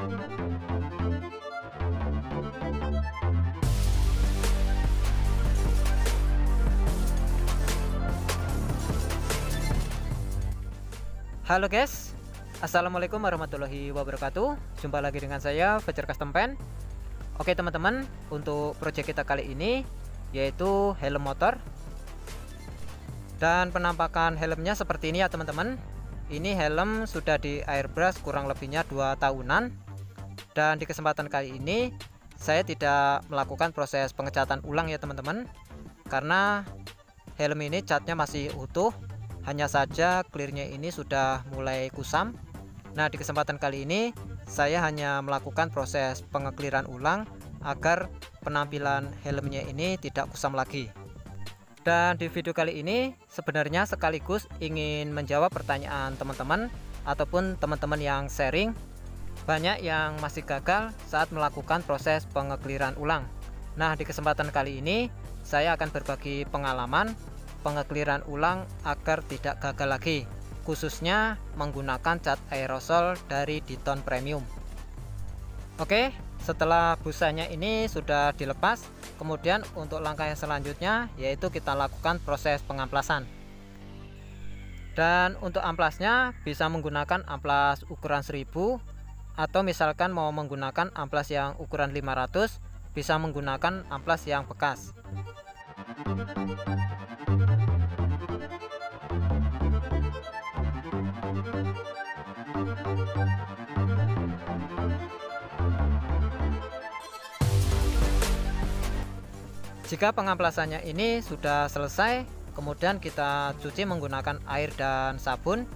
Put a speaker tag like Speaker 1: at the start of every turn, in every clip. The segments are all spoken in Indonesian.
Speaker 1: Halo guys, Assalamualaikum warahmatullahi wabarakatuh. Jumpa lagi dengan saya, Fajar Custom Pen. Oke teman-teman, untuk project kita kali ini Yaitu helm motor. Dan penampakan helmnya seperti ini ya teman-teman. Ini helm sudah di airbrush kurang lebihnya 2 tahunan Dan di kesempatan kali ini Saya tidak melakukan proses pengecatan ulang ya teman-teman. Karena helm ini catnya masih utuh hanya saja clearnya ini sudah mulai kusam. Nah di kesempatan kali ini saya hanya melakukan proses pengekliran ulang agar penampilan helmnya ini tidak kusam lagi. Dan di video kali ini sebenarnya sekaligus ingin menjawab pertanyaan teman-teman ataupun teman-teman yang sharing banyak yang masih gagal saat melakukan proses pengekliran ulang. Nah di kesempatan kali ini saya akan berbagi pengalaman pengekliran ulang agar tidak gagal lagi khususnya menggunakan cat aerosol dari Diton Premium. Oke setelah busanya ini sudah dilepas kemudian untuk langkah yang selanjutnya yaitu kita lakukan proses pengamplasan dan untuk amplasnya bisa menggunakan amplas ukuran 1000 atau misalkan mau menggunakan amplas yang ukuran 500 bisa menggunakan amplas yang bekas Jika pengamplasannya ini sudah selesai, kemudian kita cuci menggunakan air dan sabun.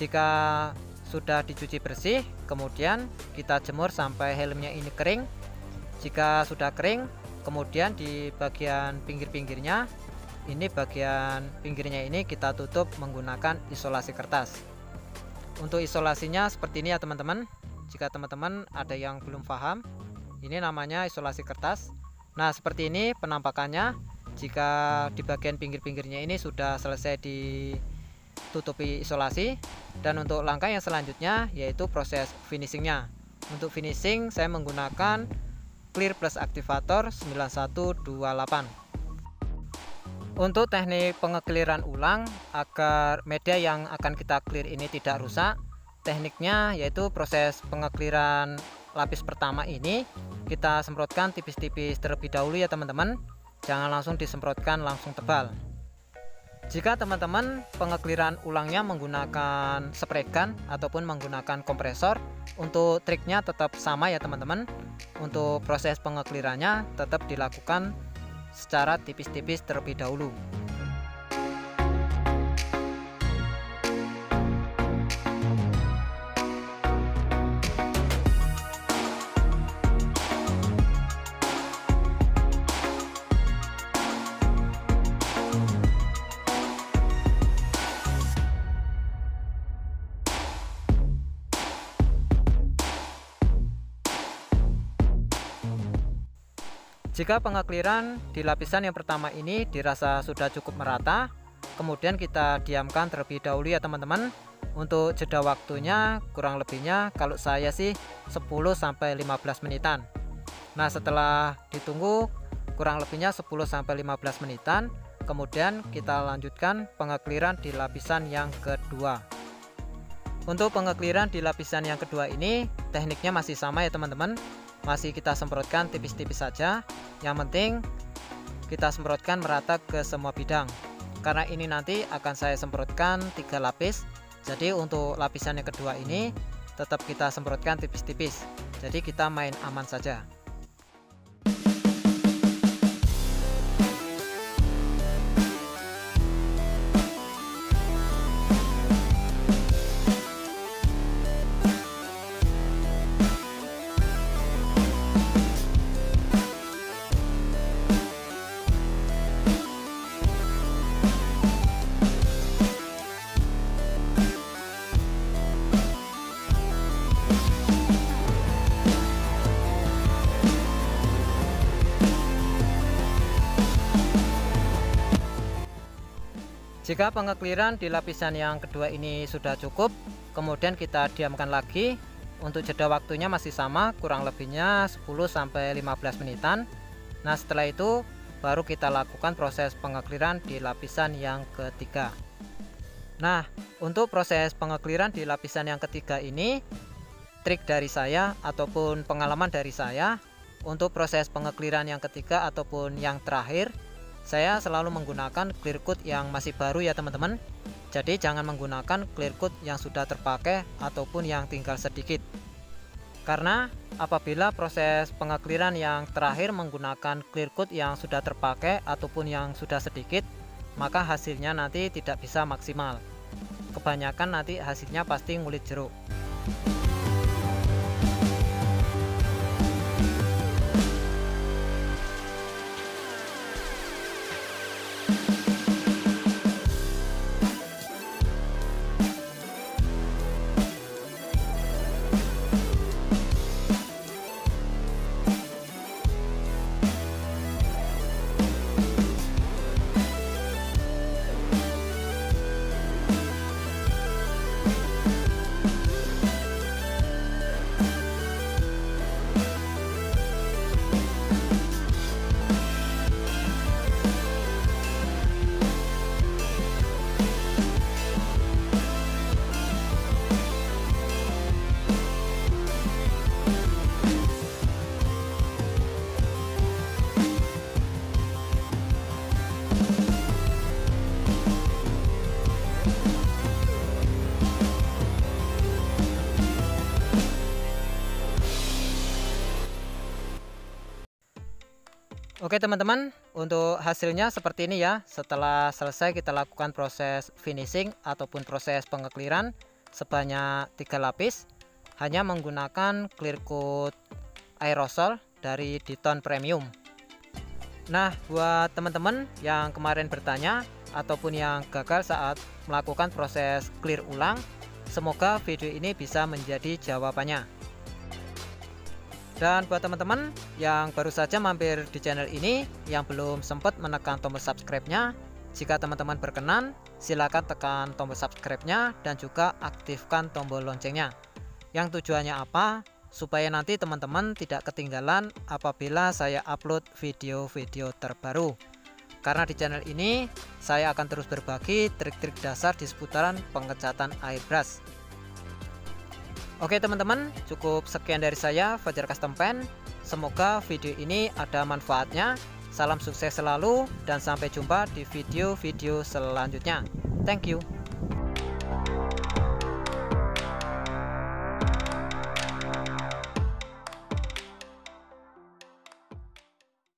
Speaker 1: Jika sudah dicuci bersih, kemudian kita jemur sampai helmnya ini kering. Jika sudah kering, kemudian di bagian pinggir-pinggirnya, ini bagian pinggirnya ini kita tutup menggunakan isolasi kertas. Untuk isolasinya seperti ini ya teman-teman. Jika teman-teman ada yang belum paham, ini namanya isolasi kertas Nah seperti ini penampakannya jika di bagian pinggir-pinggirnya ini sudah selesai ditutupi isolasi. Dan untuk langkah yang selanjutnya yaitu proses finishingnya. Untuk finishing saya menggunakan clear plus aktivator 9128 untuk teknik pengekliran ulang agar media yang akan kita clear ini tidak rusak tekniknya yaitu proses pengekliran lapis pertama ini kita semprotkan tipis-tipis terlebih dahulu ya teman-teman. Jangan langsung disemprotkan langsung tebal jika teman-teman pengekliran ulangnya menggunakan spray gun ataupun menggunakan kompresor untuk triknya tetap sama ya teman-teman. Untuk proses pengeklirannya tetap dilakukan secara tipis-tipis terlebih dahulu Jika pengekliran di lapisan yang pertama ini dirasa sudah cukup merata, kemudian kita diamkan terlebih dahulu ya teman-teman. Untuk jeda waktunya kurang lebihnya kalau saya sih 10 sampai 15 menitan. Nah, setelah ditunggu kurang lebihnya 10 sampai 15 menitan, kemudian kita lanjutkan pengekliran di lapisan yang kedua. Untuk pengekliran di lapisan yang kedua ini tekniknya masih sama ya teman-teman masih kita semprotkan tipis-tipis saja. Yang penting kita semprotkan merata ke semua bidang. Karena ini nanti akan saya semprotkan tiga lapis. Jadi untuk lapisan yang kedua ini tetap kita semprotkan tipis-tipis. Jadi kita main aman saja Jika pengekliran di lapisan yang kedua ini sudah cukup, kemudian kita diamkan lagi. Untuk jeda waktunya masih sama kurang lebihnya 10-15 menitan. Nah setelah itu baru kita lakukan proses pengekliran di lapisan yang ketiga. Nah untuk proses pengekliran di lapisan yang ketiga ini trik dari saya ataupun pengalaman dari saya untuk proses pengekliran yang ketiga ataupun yang terakhir saya selalu menggunakan clear coat yang masih baru ya teman-teman jadi jangan menggunakan clear coat yang sudah terpakai ataupun yang tinggal sedikit. Karena apabila proses pengekliran yang terakhir menggunakan clear coat yang sudah terpakai ataupun yang sudah sedikit, maka hasilnya nanti tidak bisa maksimal. Kebanyakan nanti hasilnya pasti ngulit jeruk. Oke teman-teman untuk hasilnya seperti ini ya. Setelah selesai kita lakukan proses finishing ataupun proses pengekliran sebanyak tiga lapis hanya menggunakan clear coat aerosol dari Diton Premium. Nah buat teman-teman yang kemarin bertanya ataupun yang gagal saat melakukan proses clear ulang semoga video ini bisa menjadi jawabannya dan buat teman-teman yang baru saja mampir di channel ini yang belum sempat menekan tombol subscribe-nya, jika teman-teman berkenan, silakan tekan tombol subscribe-nya dan juga aktifkan tombol loncengnya. Yang tujuannya apa? Supaya nanti teman-teman tidak ketinggalan apabila saya upload video-video terbaru. Karena di channel ini saya akan terus berbagi trik-trik dasar di seputaran pengecatan airbrush Oke teman-teman, cukup sekian dari saya Fajar Custom Pen. Semoga video ini ada manfaatnya. Salam sukses selalu dan sampai jumpa di video-video selanjutnya. Thank you.